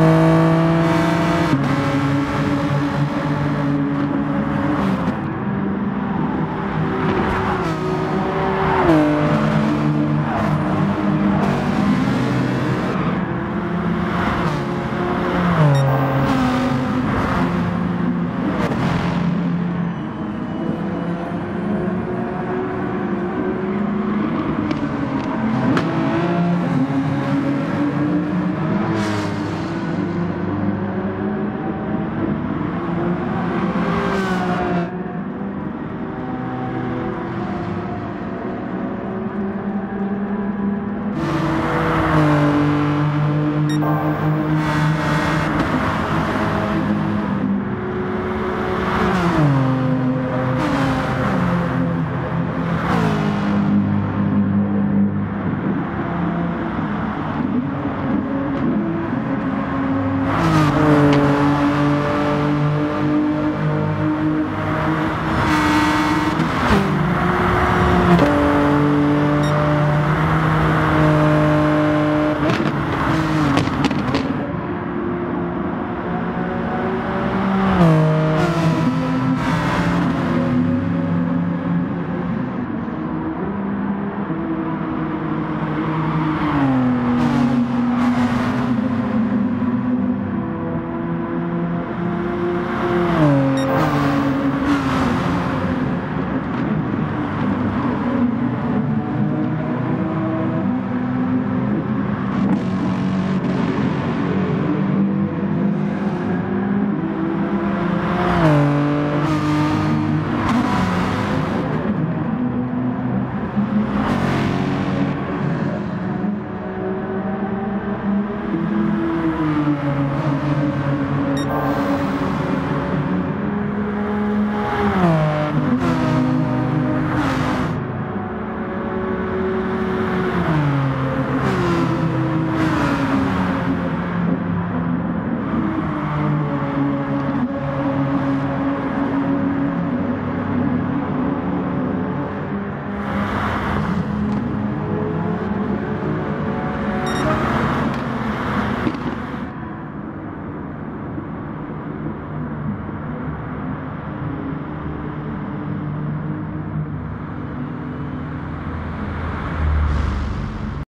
Bye.